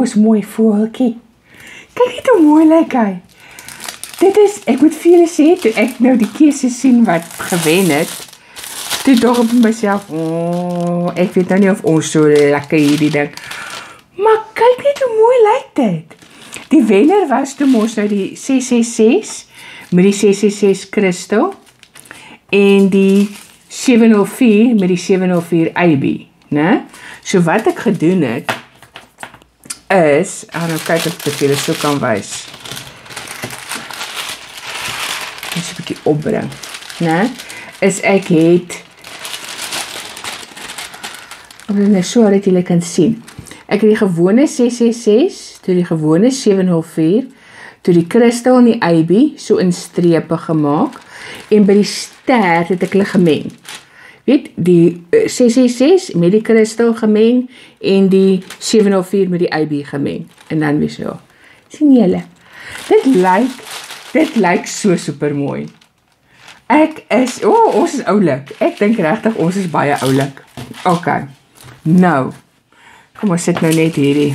ons mooi voeltjie. Kyk net hoe mooi lyk hy. Dit is ek moet vir julle sê toe ek nou die keuse sien wat gewen het. Toe dog ek myself, o, oh, ek weet nou nie of ons so lekker hierdie ding. Maar kyk net hoe mooi lyk dit. Die wenner was toe mos nou die 666 met die 666 kristal en die 704 met die 704 AB, né? So wat ek gedoen het is, gaan nou kyk of ek dit so kan wys. Net 'n bietjie opbring, né? Is ek het Om dit net so dat julle kan sien. Ek het die gewone 666, toe die gewone 704, toe die kristal en die AB so in strepe gemaak en by die ster het ek gemeng weet die 666 met die kristal gemeng en die 704 met die IB gemeng en dan weer so. sien julle? Dit lyk dit lyk so super mooi. Ek is o, oh, ons is oulik. Ek dink regtig ons is baie oulik. OK. Nou. Kom ons sit nou net hierdie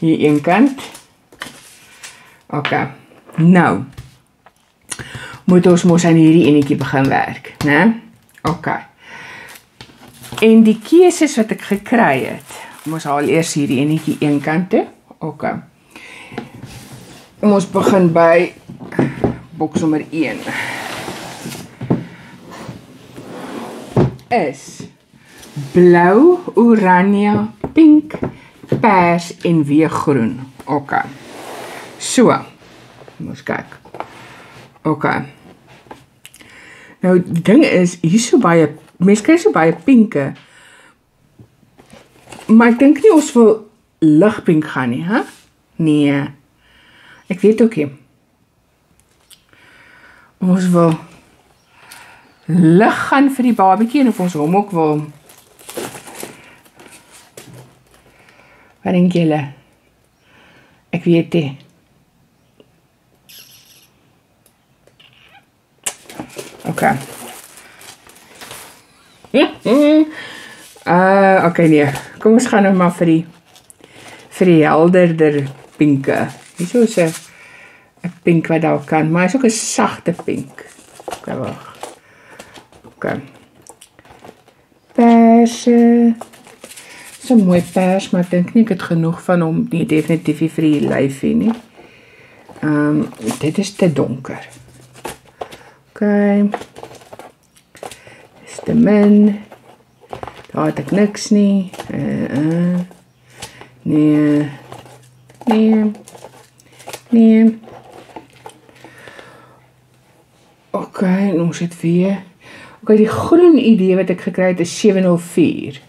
hier een kant. OK. Nou. Moet ons mos aan hierdie enetjie begin werk, né? OK. En die keuses wat ek gekry het, ons haal eers hierdie enetjie een kant toe. OK. Ons begin by boks nommer 1. Is blou, oranje, pink, pers en weer groen. OK. So. Ons kyk. OK. Nou die ding is hier so baie mense kry so baie pinke. Maar ek dink nie ons wil ligpink gaan nie, hè? Nee. Ek weet ook nie. Ons wil lig gaan vir die babatjie en of ons hom ook wil Wat dink julle? Ek weet nie. Okay. uh okay nee. Kom ons gaan nou maar vir die vir die helderder pinke. Hierso is 'n pink wat daar kan, maar is ook 'n sagte pink. Okay, wag. Okay. Perse. So mooi pers, maar ek dink nie ek het genoeg van hom nie definitief vir die lyfie nie. Ehm um, dit is te donker. Okay. Te min. Daar het ek niks nie. Uh, uh. Nee. Nee. Nee. Okay, ons het weer. Okay, die groen idee wat ek gekry het is 704.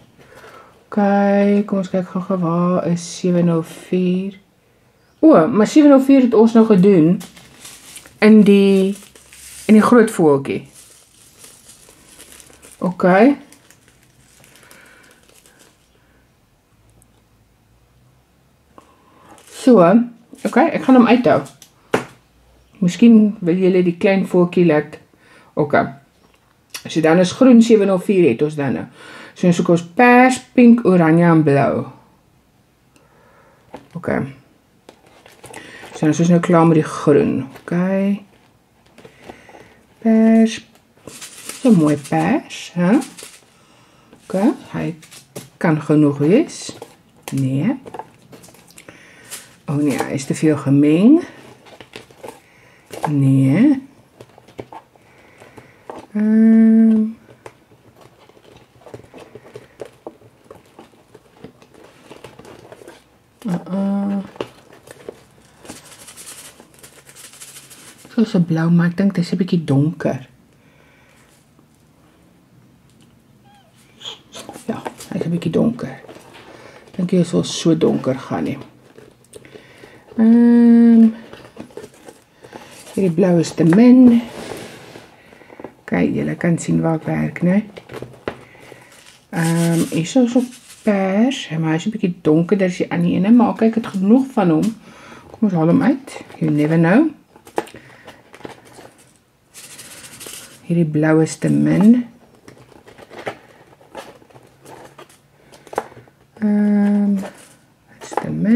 Okay, kom ons kyk gou-gou waar is 704. O, maar 704 het ons nou gedoen in die in die groot voeltjie. OK. So, OK, ek gaan hom uithou. Miskien wil julle die klein voeltjie laat OK. So dan is groen 704 het ons dan nou. So ons soek ons pers, pink, oranje en blou. OK. So ons is nou klaar met die groen. OK pers. So mooi pers, hè? OK, hy kan genoeg wees. Nee. Oh nee, hy is te veel gemeng. Nee. Ehm um. Uh -uh. soos 'n blou, maar ek dink dit is 'n bietjie donker. Ja, hy is 'n bietjie donker. Dink jy sou so donker gaan nie. Ehm um, Hierdie blou is te min. Kyk, jy kan sien waar ek werk, né? Ehm, um, is so so pers, maar hy's 'n bietjie donkerder as die ander ene, maar kyk, ek het genoeg van hom. Kom ons haal hom uit. You never know. hierdie blou is te min.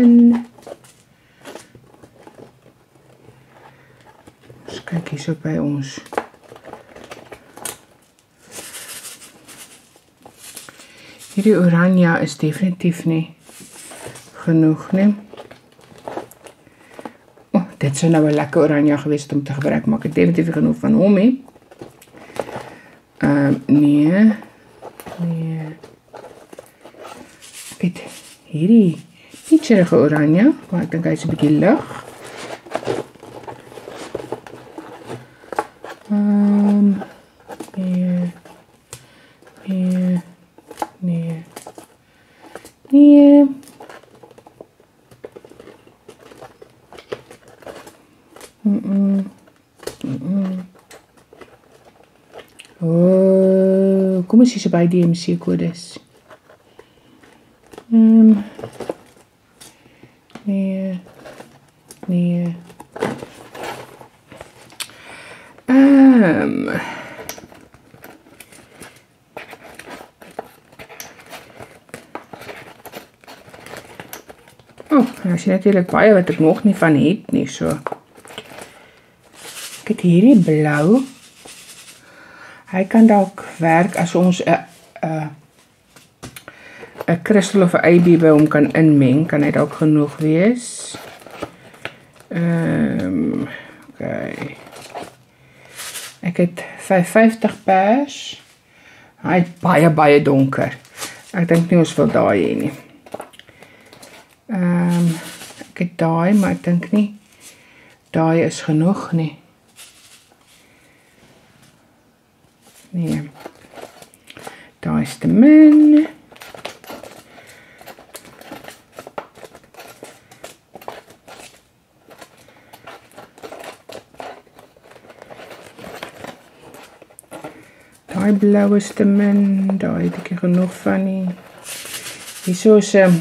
in. Ons kyk hierso by ons. Hierdie oranje is definitief nie genoeg nie. O, oh, dit sou nou 'n lekker oranje gewees om te gebruik, maar ek het definitief genoeg van hom nie. Ehm um, nee. Nee. Dit hierdie pitcherige oranje, maar ek dink hy's 'n bietjie lig. Ehm um, nee. Nee. Nee. Nee. Mm -mm. Mm -mm. Kom ons sien by DMC kodes. Ehm um, Nee. Nee. Ehm um, Oh, nou sien natuurlik baie wat ek nog nie van het nie, so. Ek het hierdie blou. Hy kan dalk werk as ons 'n 'n 'n kristal of 'n AB by hom kan inmeng, kan hy dalk genoeg wees. Ehm, um, okay. Ek het 550 pers. Hy is baie baie donker. Ek dink nie ons wil daai hê nie. Ehm um, ek het daai, maar ek dink nie daai is genoeg nie. Daai is te min. Daai blou is te min, daai het ek genoeg van nie. Hierso is 'n um,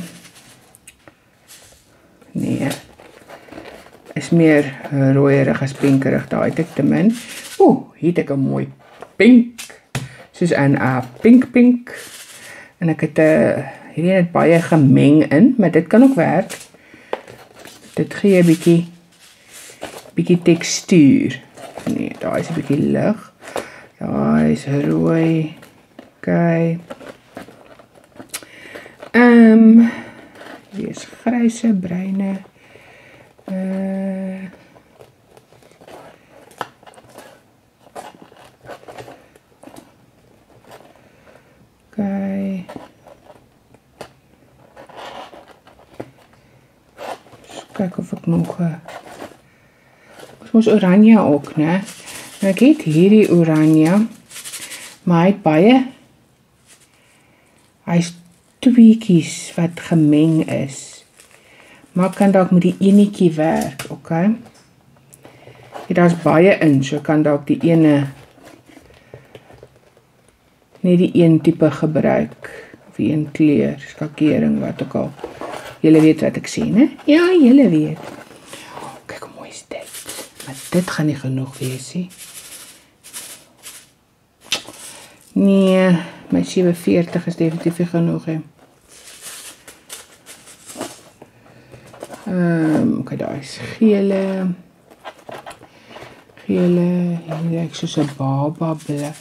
Nee. Is meer rooierig as pinkerig daai het ek te min. Ooh, hier het ek 'n mooi pink. Soos 'n uh, pink pink. En ek het 'n uh, hierdie het baie gemeng in, maar dit kan ook werk. Dit gee 'n bietjie bietjie tekstuur. Nee, daai is 'n bietjie lig. Daai is rooi. Kyk. Ehm um, Hier is gryse, bruine. Uh Kyk. Kyk of ek nog 'n Ons moet oranje ook, né? Nou ek het hierdie oranje. Maar hy het baie hy's tweeetjies wat gemeng is. Maar kan dalk met die enetjie werk, okay? Dit daar's baie in, so kan dalk die ene net die een tipe gebruik of een kleur, skakering wat ook al. Julle weet wat ek sê, né? Ja, julle weet. Kyk hoe mooi is dit. Maar dit gaan nie genoeg wees nie. Nee, my 47 is definitief nie genoeg nie. Ehm, um, kyk daar is gele. Gele, hier lyk soos 'n baba blou.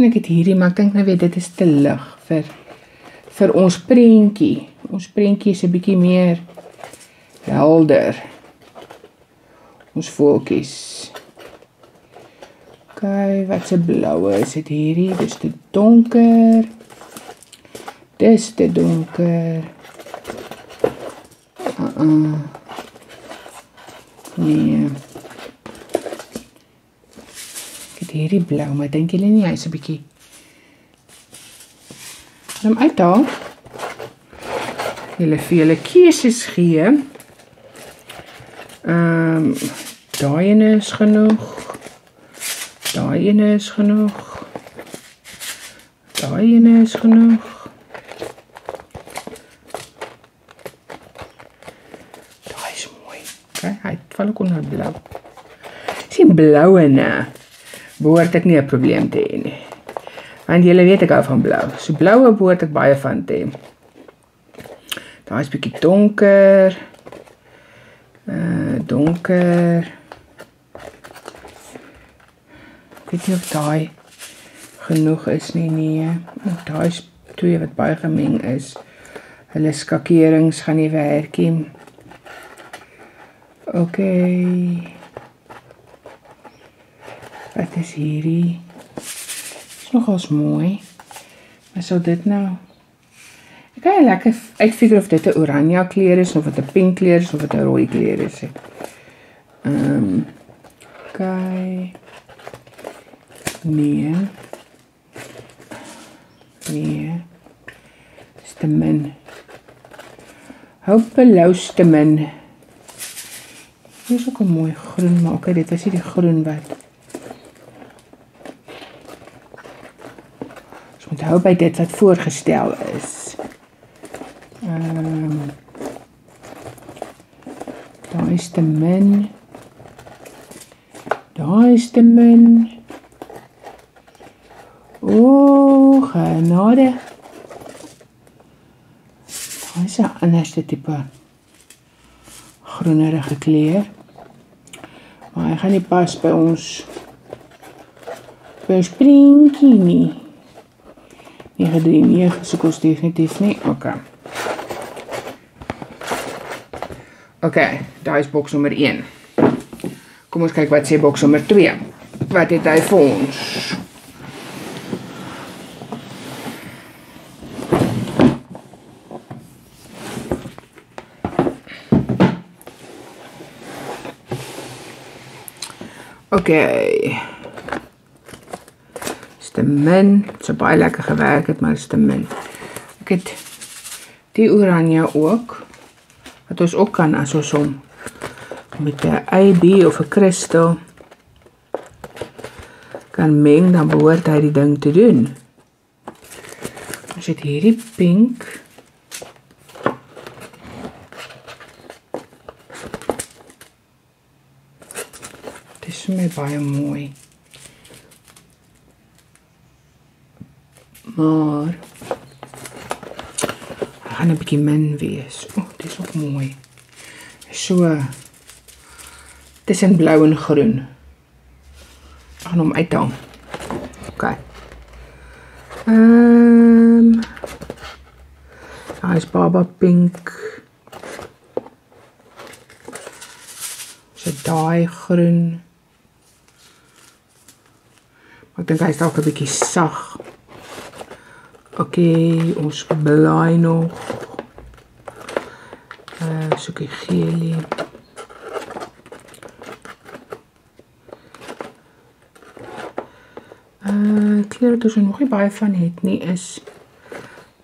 En ek het hierdie, maar ek dink nou weer dit is te lig vir vir ons prentjie. Ons prentjie is 'n bietjie meer helder. Ons voeltjies. Kyk, wat se bloue is dit hierdie? Dis te donker. Dis te donker. Uh -uh. Nee. Hierdie blou, maar dink julle nie hy's 'n bietjie Hom uithaal. Julle vir julle keuses gee. Ehm um, daai ene is genoeg. Daai ene is genoeg. Daai ene is genoeg. Okay, hy val ook onder blou. Sien blou en uh, behoort ek nie 'n probleem te hê nie. Want jy weet ek hou van blou. So bloue behoort ek baie van te hê. Daai is bietjie donker. donker. Ek weet nie of daai genoeg is nie nee. Daai is twee wat baie gemeng is. Hulle skakerings gaan nie werk nie. OK. Wat is hierdie? Is nogals mooi. Maar sou dit nou Ek kan lekker uitfigure of dit 'n oranje kleur is of dit 'n pink kleur is of dit 'n rooi kleur is. Ehm um, kyk. Nee. Nee. Dis te min. Hopeloos te min. Hier is ook 'n mooi groen, maar okay, dit is nie die groen wat. Ons moet hou by dit wat voorgestel is. Ehm um, Daar is te min. Daar is te min. O, genade. Daar is 'n anderste tipe groenerige kleur. Maar hy gaan nie pas by ons by ons prentjie nie. Nie gedien nie, soek ons definitief nie. Okay. Okay, daai is boks nommer 1. Kom ons kyk wat sê boks nommer 2. Wat het hy vir ons? Okay. Stemmen, so baie lekker gewerk het, maar stemmen. Ek het die oranje ook wat ons ook kan as ons hom met 'n AB of 'n kristal kan meng dan behoort hy die ding te doen. Ons het hierdie pink Dis my baie mooi. Maar gaan 'n bietjie min wees. O, oh, dis ook mooi. So tussen blou en groen. Gaan hom uithaal. OK. Ehm um, Daar is baba pink. So daai groen. Ek dink hy is dalk 'n bietjie sag. OK, ons blaai nog. Uh soek die geelie. Uh kleur wat ons nog nie baie van het nie is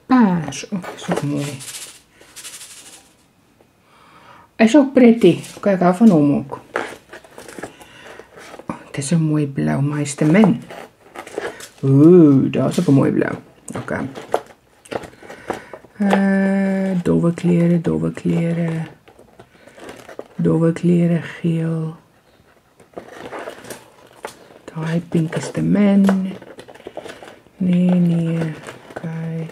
pers. Oh, so mooi. Hy's ook pretty. Kyk af van hom ook. Oh, dit is 'n mooi blou, maar hy's te min. Ooh, daar's ook 'n mooi blou. OK. Uh dowwe kleure, dowwe kleure. Dowwe kleure geel. Daai pink is te min. Nee, nee. Okay.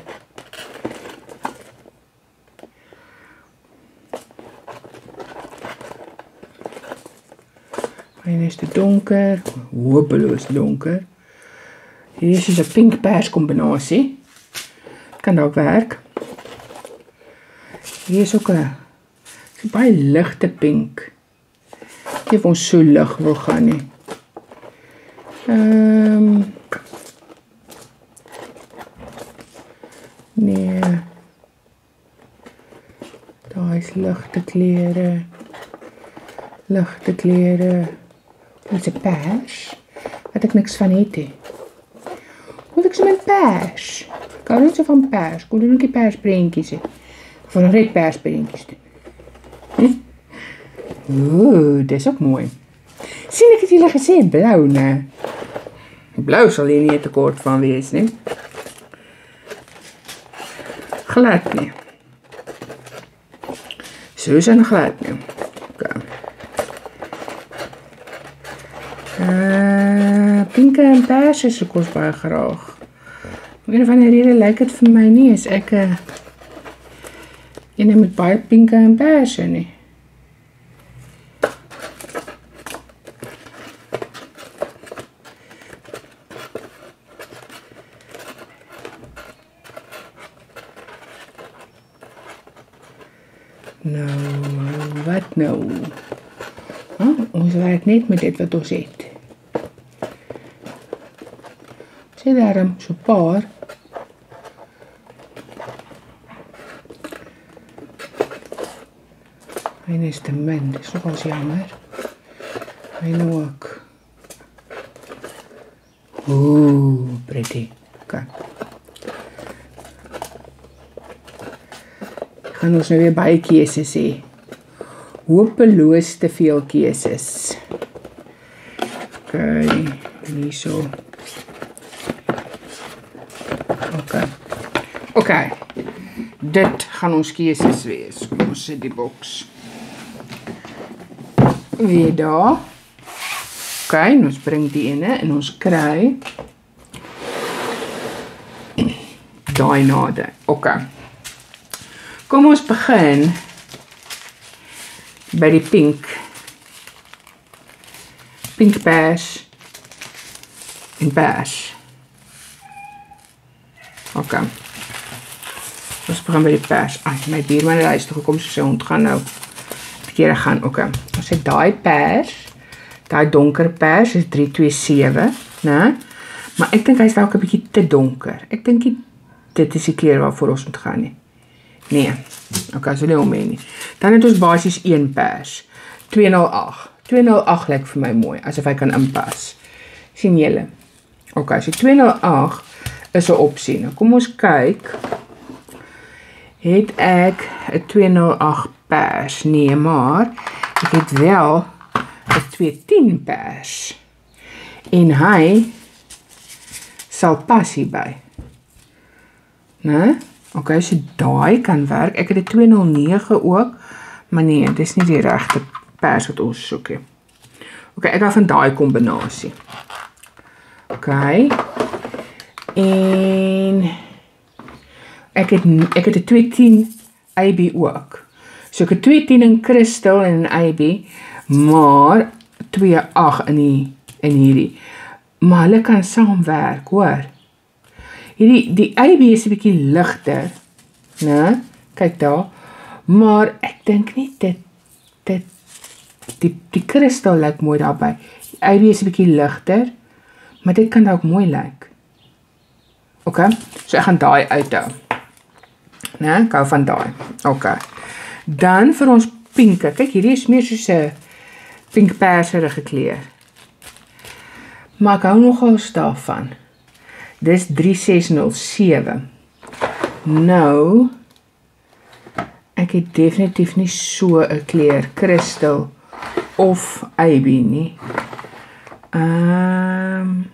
Hy is te donker, hopeloos donker. Hier is 'n pink pers kombinasie. Kan dalk werk. Hier is ook 'n baie ligte pink. Ek ons so lig wil gaan nie. Ehm um, Nee. Daar is ligte kleure. Ligte kleure. Dit's 'n pers. Wat ek niks van het nie. Moet ek so met pers? Kan jy so van pers? Kon jy net 'n pers prentjies hê? Van 'n red pers prentjies doen. Hm? Ooh, dis ook mooi. Sien ek het julle gesê blou, né? Blou sal jy nie tekort van wees nie. Glad nie. Soos en glad nie. pinke en perse soek ons baie graag. Op een van die rede lyk dit vir my nie as ek 'n een met baie pinke en perse nie. Nou, wat nou? Ah, ons werk net met dit wat ons het. Sien daarom so 'n paar. Hy is te min, dis nogals jammer. Hy nou ook. Ooh, pretty. Okay. Gaan ons nou weer baie keuses hê. Hopeloos te veel keuses. Okay, hierso. Okay. Okay. Dit gaan ons keuses wees. Kom ons sit die boks. Weer daar. Okay, ons bring die ene en ons kry daai nade. Okay. Kom ons begin by die pink. Pink pers en pers. OK. Ons begin by die pers. Ai, my buurman het huis toe gekom so sy hond gaan nou verkeerde gaan. OK. Ons het daai pers. Daai donker pers is 327, né? Maar ek dink hy's dalk 'n bietjie te donker. Ek dink dit is die kleur waarvoor ons moet gaan nie. Nee. OK, so lê hom nie. Dan het ons basies een pers. 208. 208 lyk vir my mooi asof hy kan inpas. sien julle? OK, so 208 is 'n opsie. Nou kom ons kyk. Het ek 'n 208 pers? Nee, maar ek het wel 'n 210 pers. En hy sal pas hierby. Né? Okay, so daai kan werk. Ek het 'n 209 ook, maar nee, dis nie die regte pers wat ons soek nie. Okay, ek hou van daai kombinasie. Okay. En ek het ek het 'n 210 AB ook. So ek het 210 in kristal en in AB, maar 28 in die in hierdie. Maar hulle kan saamwerk, hoor. Hierdie die AB is 'n bietjie ligter, né? Kyk daar. Maar ek dink nie dit dit die die kristal lyk mooi daarbey. Die AB is 'n bietjie ligter, maar dit kan dalk mooi lyk. OK. So ek gaan daai uithou. Né? Ek hou van daai. OK. Dan vir ons pinke. Kyk, hierdie is meer soos 'n pink perserige kleur. Maar ek hou nogal daarvan. Dis 3607. Nou ek het definitief nie so 'n kleur kristal of AB nie. Ehm um,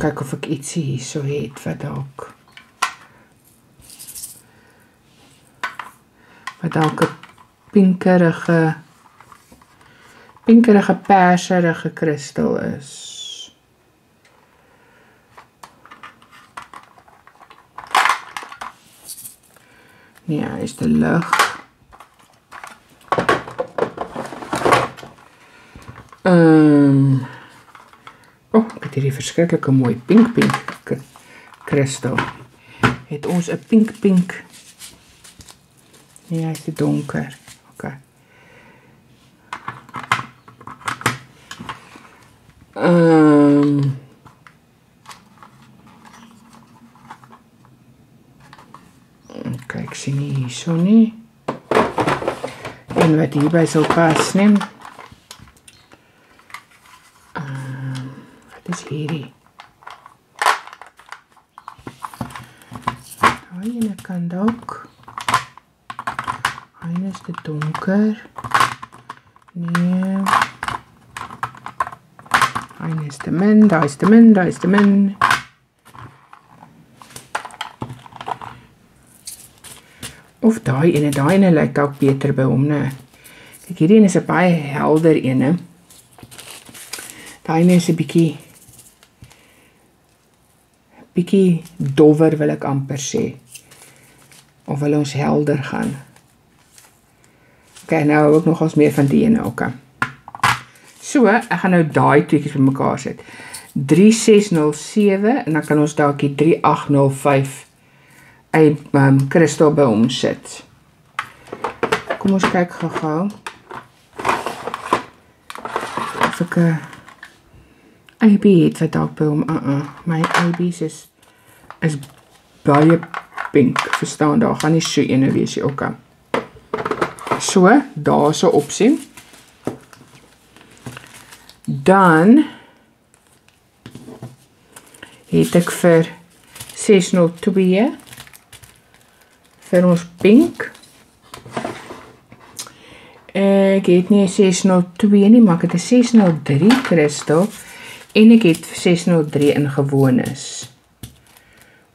kyk of ek ietsie hierso het wat dalk wat dalk 'n pinkerige pinkerige perserige kristal is. Nee, hy is te lig. Ehm um, Oh, ek het hierdie verskriklike mooi pink pink kristal. Het ons 'n pink pink. Nee, hy is te donker. OK. Ehm um, kyk sien nie hierso nie. En wat hierby sou pas, nee. Ehm wat is hierdie? Daai ene kan dalk. Hy is te donker. Nee. Hy is te min, daai is te min, daai is te min. Of daai ene, daai ene lyk dalk beter by hom, né? Kyk, hierdie een is 'n baie helder ene. Daai ene is 'n bietjie bietjie dowwer wil ek amper sê. Of wil ons helder gaan? OK, nou ook nog ons meer van die ene, OK. So, ek gaan nou daai tweeetjies bymekaar sit. 3607 en dan kan ons dalk die 3805 uit um kristal by hom sit. Kom ons kyk gou-gou. Of ek 'n AB het wat dalk by hom, uh uh, my AB's is is baie pink, verstaan, daar gaan nie so ene wees nie, okay. So, daar's 'n opsie. Dan het ek vir 602 vir ons pink. Ek het nie 'n 602 nie, maar ek het 'n 603 kristal en ek het 603 in gewones.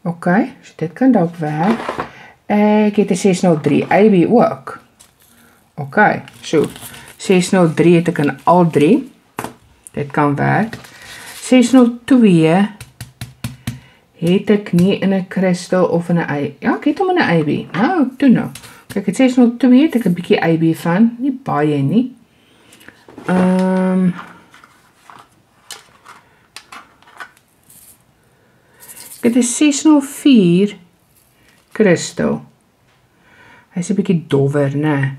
OK, so dit kan dalk werk. Ek het 'n 603 AB ook. OK, so 603 het ek in al drie. Dit kan werk. 602 het ek nie in 'n kristal of in 'n ei. Ja, ek het hom in 'n AB. Nou, toe nou. Kyk, dit 602 het ek 'n bietjie AB van, nie baie nie. Ehm um, Dit is 604 kristal. Hy's 'n bietjie dowwer, né?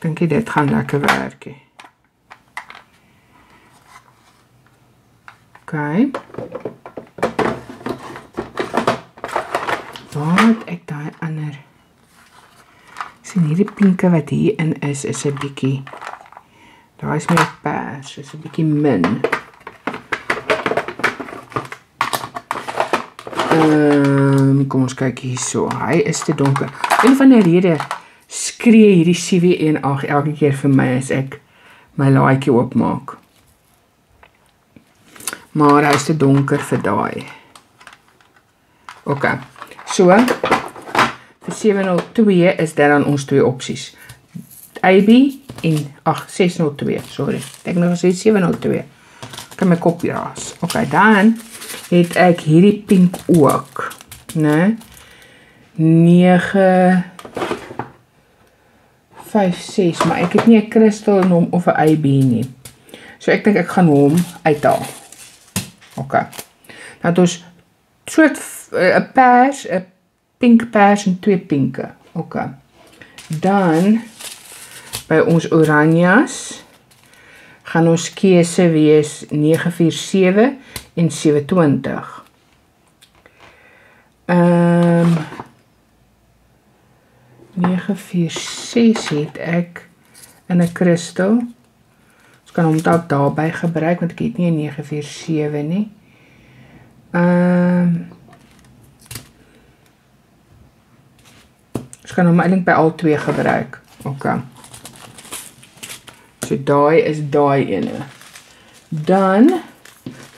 Dink jy dit gaan lekker werk hè? OK. Wat ek daai ander sien hierdie pinke wat hier in is is 'n bietjie Daai is my pers, is 'n bietjie min. Um, kom ons kyk hierso. Hy is te donker. Een van die redes skree hierdie CW18 elke keer vir my as ek my laaitjie oopmaak. Maar hy is te donker vir daai. OK. So vir 702 is dit dan ons twee opsies. AB en ag 602, sorry. Ek nog gesê 702. Kan my kop raas. OK, dan het ek hierdie pink ook, né? 9 5 6, maar ek het nie 'n kristal in hom of 'n AB nie. So ek dink ek gaan hom uithaal. OK. Nou dis soort 'n pers, 'n pink pers en twee pinke. OK. Dan by ons oranjas gaan ons keuse wees 947 en 27. Ehm um, 946 het ek in 'n kristal. Ons kan hom dalk daarby gebruik want ek het nie 'n 947 nie. Ehm um, Ons kan hom eintlik by al twee gebruik. OK. So daai is daai ene. Dan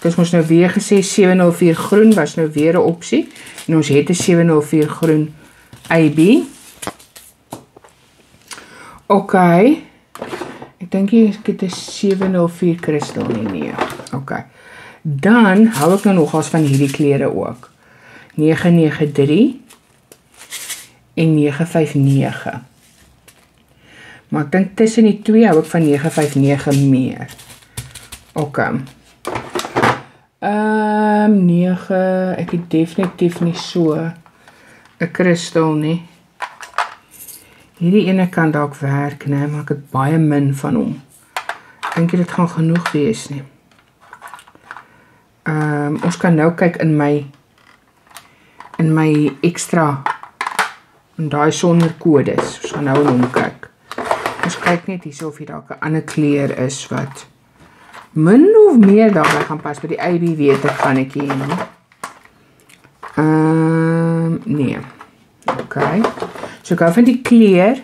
dis mos nou weer gesê 704 groen was nou weer 'n opsie en ons het 'n 704 groen AB. OK. Ek dink ek het 'n 704 kristal nie nee. OK. Dan hou ek nou nogals van hierdie kleure ook. 993 en 959. Maar ek dink tussen die twee hou ek van 959 meer. OK. Ehm um, 9, ek het definitief nie so 'n kristal nie. Hierdie ene kan dalk werk, né, maar ek het baie min van hom. Dink jy dit gaan genoeg wees nie? Ehm um, ons kan nou kyk in my in my ekstra en daai sonder kodes. Ons gaan nou in hom kyk. Ons kyk net hierso of hier dalk 'n ander kleur is wat min of meer daarbey gaan pas by die AB van ek hier nie. Ehm um, nee. OK. So gou van die kleur.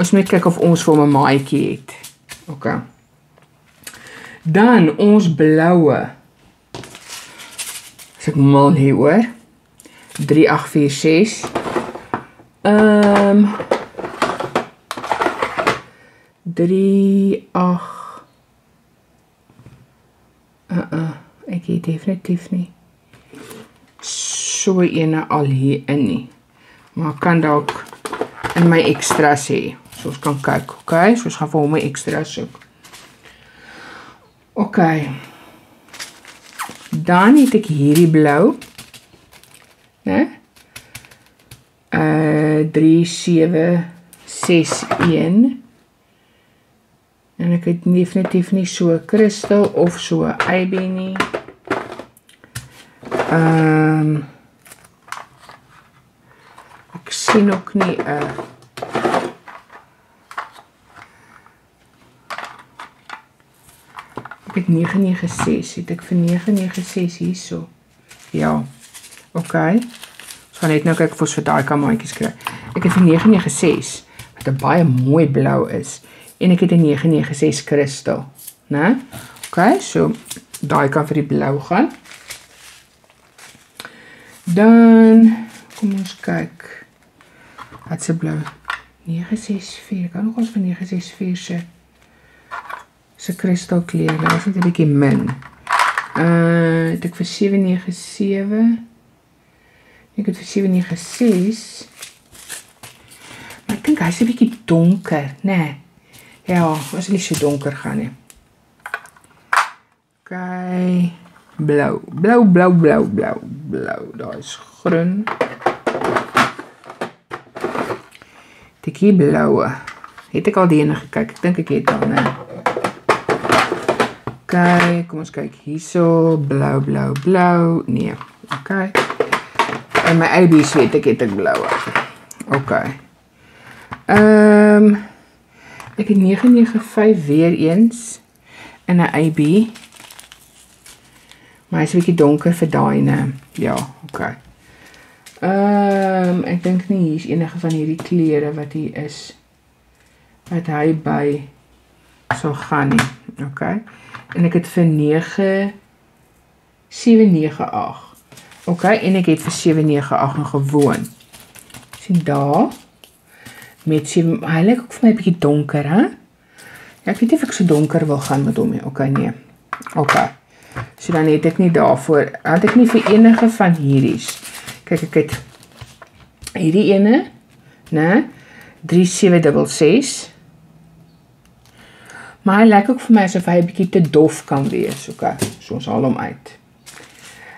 Ons moet kyk of ons vir 'n maatjie het. OK. Dan ons bloue. As ek mal hier hoor. 3846 Ehm um, 3 8 Uh uh, ek het definitief nie so ene al hier in nie. Maar kan dalk in my ekstra sê. So ons kan kyk, okay? So ons gaan vir hom 'n ekstra soek. Okay. Dan het ek hierdie blou. Né? Uh 3 7 61 en ek het definitief nie so 'n kristal of so 'n IB nie. Ehm um, ek sien ook nie 'n uh, Ek het 996, het ek vir 996 hierso. Ja. OK. Ons gaan net nou kyk of ons vir daai kamaatjies kry. Ek het vir 996 wat 'n baie mooi blou is en ek het 'n 996 kristal, né? OK, so daai kan vir die blou gaan. Dan kom ons kyk. Wat se blou? 964. Kan ons vir 964 se se kristalkleur. Dit is net 'n bietjie min. Uh, het ek vir 797. Ek het vir 796. Maar ek dink hy's 'n bietjie donker, né? Nee. Ja, ons nie so donker gaan nie. OK. Blou, blou, blou, blou, blou, blou. Daar is groen. Tikkie bloue. Het ek al die ene gekyk? Ek dink ek het al, né? OK, kom ons kyk hierso. Blou, blou, blou. Nee. OK. En my AB's weet ek het ek bloue. OK. Ehm um, Ek het 995 weer eens in 'n AB. Maar hy's 'n bietjie donker vir daai ne. Ja, okay. Ehm um, ek dink nie hier's enige van hierdie kleure wat hier is wat hy by sou gaan nie. Okay. En ek het vir 9 798. Okay, en ek het vir 798 nog gewoon. sien daar met sy hy lyk ook vir my 'n bietjie donker, hè? Ja, ek weet nie of ek so donker wil gaan met hom nie. Okay, nee. Okay. So dan het ek nie daarvoor, het ek nie vir enige van hierdie's. Kyk, ek het hierdie ene, né? 3766. Maar hy lyk ook vir my asof hy 'n bietjie te dof kan wees. Okay, so ons haal hom uit.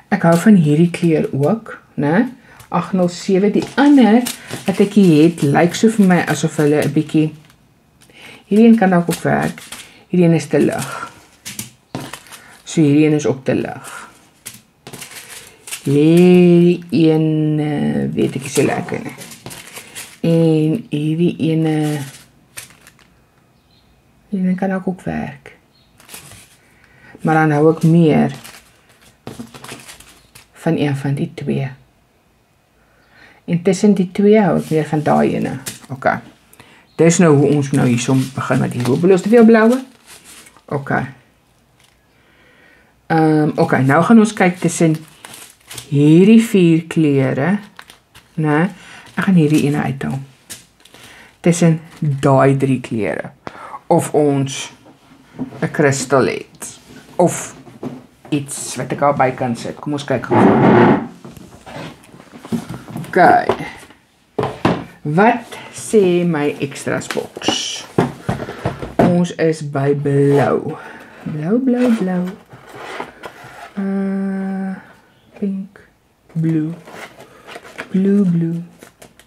Ek hou van hierdie kleur ook, né? 807 die ander wat ek hier het lyk so vir my asof hulle 'n bietjie hierdie een kan dalk ook werk. Hierdie een is te lig. So hierdie een is op te lig. Hierdie een weet ek is so lekker nie. En hierdie een hierdie een kan ook, ook werk. Maar dan hou ek meer van een van die twee En tussen die twee hou ek weer van daai ene. OK. Dis nou hoe ons nou hiersom begin met die roebeloos te veel bloue. OK. Ehm um, OK, nou gaan ons kyk tussen hierdie vier kleure, né? Ek gaan hierdie ene uithaal. Tussen daai drie kleure of ons 'n kristal het of iets wat ek albei kan sit. Kom ons kyk gou. OK. Wat sê my extras box? Ons is by blou. Blou, blou, blou. Uh pink, blue. Blue, blue.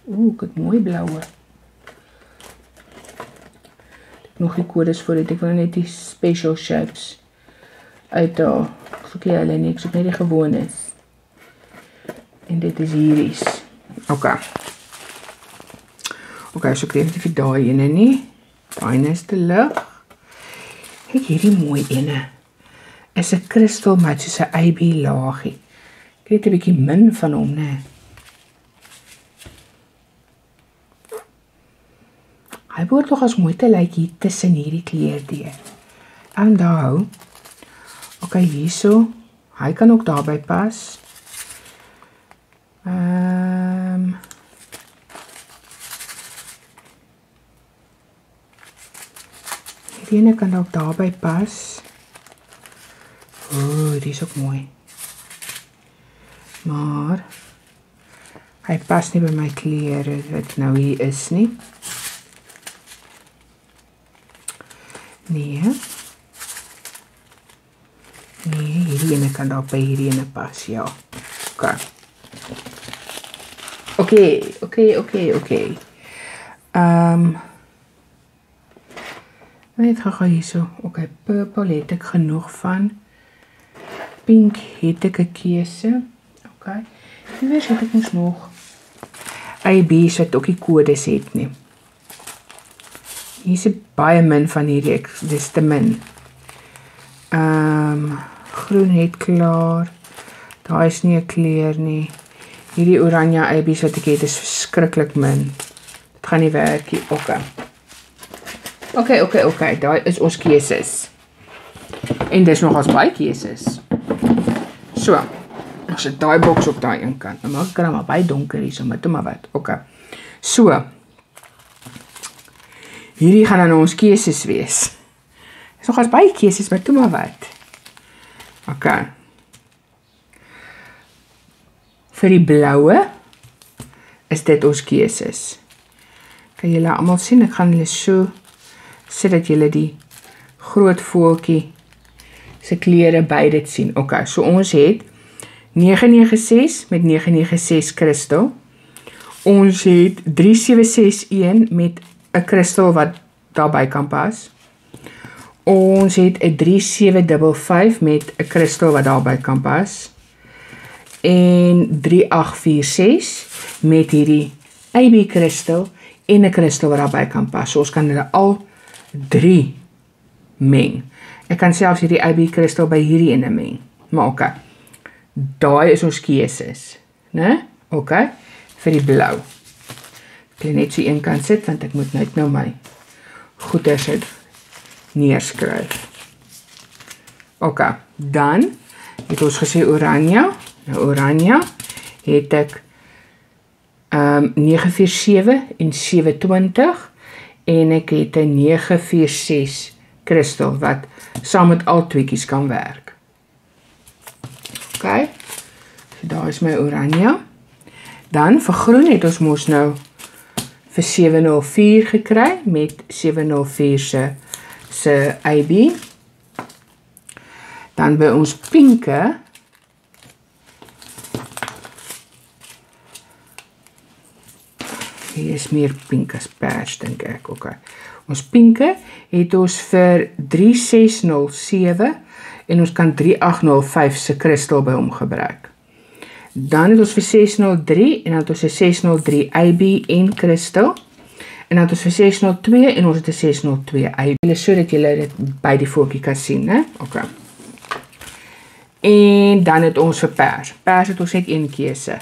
Ooh, ek het mooi bloue. Nog die kodes vir dit. Ek wil net die special shapes uit daar. Ek soek hulle nie, ek soek net die gewones. En dit is hierdies. OK. OK, so ek vir daai ene nie. Daai is te lig. Kyk hierdie mooi ene. Is 'n kristal met so 'n AB laagie. Kry dit 'n bietjie min van hom, né? Hy word tog as mooi te lyk hier tussen hierdie kleurdeur. En daar. OK, hierso. Hy kan ook daarby pas. Ehm um, Die ene kan ook daarby pas. Ooh, dis ook mooi. Maar hy pas nie by my klere wat nou hier is nie. Nee. Nee, hierdie ene kan dalk by hierdie ene pas, ja. OK. OK, OK, OK, OK. Ehm um, Net gou hierso. Okay, purple het ek genoeg van. Pink het ek 'n keuse. Okay. Wie weet het ek mos nog IB's wat ook die kodes het nie. Hier's baie min van hierdie ek dis te min. Um, groen het klaar. Daar is nie 'n kleur nie. Hierdie oranje IB's wat ek het is verskriklik min. Dit gaan nie werk nie. Okay. Okay, okay, okay. Daai is ons keuses. En dis nog as baie keuses. So. Ons het daai boks op daai een kant. Nou maak ek hom maar baie donker hier, so met hom maar wat. Okay. So. Hierdie gaan dan ons keuses wees. Dis nog as baie keuses, maar toe maar wat. Okay. Vir die bloue is dit ons keuses. Kan julle almal sien? Ek gaan hulle so sit dat julle die groot voeltjie se kleure by dit sien. Okay, so ons het 996 met 996 kristal. Ons het 3761 met 'n kristal wat daarbey kan pas. Ons het 'n 3755 met 'n kristal wat daarbey kan pas. En 3846 met hierdie AB kristal en 'n kristal wat daarbey kan pas. So ons kan hulle al 3 meng. Ek kan selfs hierdie AB kristal by hierdie ene meng. Maar okay. Daai is ons keuses, né? OK. vir die blou. Ek kan net so een kant sit want ek moet net nou my goeie sit neerskryf. OK. Dan het ons gesê oranje. Nou oranje het ek ehm um, 947 en 720 en ek het 'n 946 kristal wat saam met al tweetjies kan werk. OK. So daar is my oranje. Dan vir groen het ons mos nou vir 704 gekry met 704 se se AB. Dan by ons pinke Hier is meer pink as pers dink ek. OK. Ons pinke het ons vir 3607 en ons kan 3805 se kristal by hom gebruik. Dan het ons vir 603 en dan het ons 'n 603 AB en kristal. En dan het ons vir 602 en ons het 'n 602 AB. Hulle sodat jy dit by die voetjie kan sien, né? OK. En dan het ons vir pers. Pers het ons net een keuse.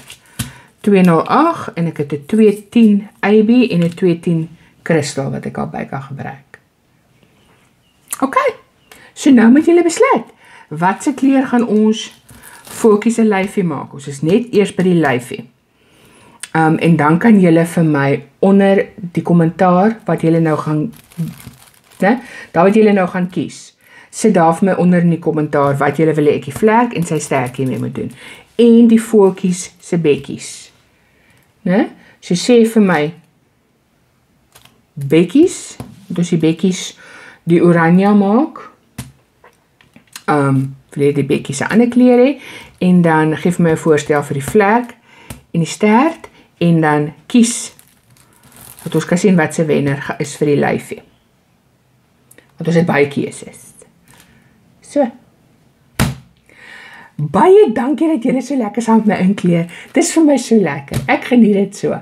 208 en ek het 'n 210 AB en 'n 210 kristal wat ek al by kan gebruik. OK. So nou moet julle besluit. Watse kleur gaan ons voetjies se lyfie maak? Ons is net eers by die lyfie. Um en dan kan julle vir my onder die kommentaar wat julle nou gaan né? Daar wat julle nou gaan kies. Sit daar vir my onder in die kommentaar wat julle wil hê ek die vlek en sy sterkie mee moet doen en die voetjies se bekkies. Né? So sê vir my bekkies, dus die bekkies die oranje maak um vir die bekkie se ander kleure en dan gee vir my 'n voorstel vir die vlek en die stert en dan kies wat ons kan sien wat se wenner is vir die lyfie. Want ons het baie keuses. So. Baie dankie dat julle so lekker saam met my inkleer. Dis vir my so lekker. Ek geniet dit so.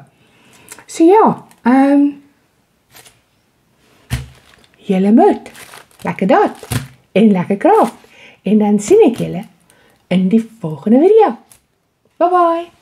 So ja, ehm um, julle moet lekker dat en lekker kraaf. En dan sien ek julle in die volgende video. Bye bye.